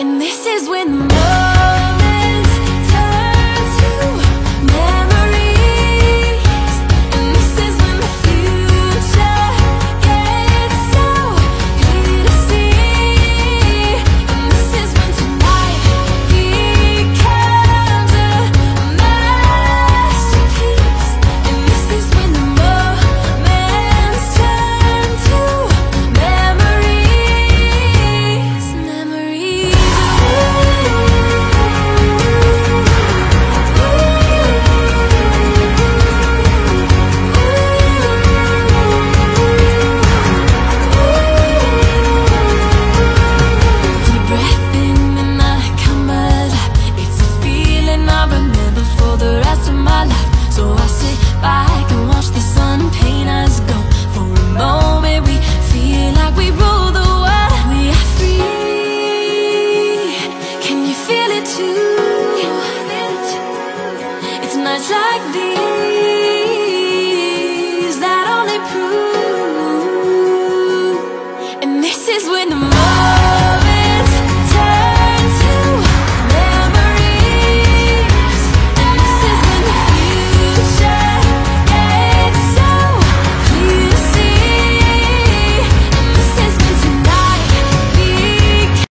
And this is when love rest of my life. So I sit back and watch the sun paint us go For a moment we feel like we rule the world. We are free. Can you feel it too? It's nights like these That only prove And this is when the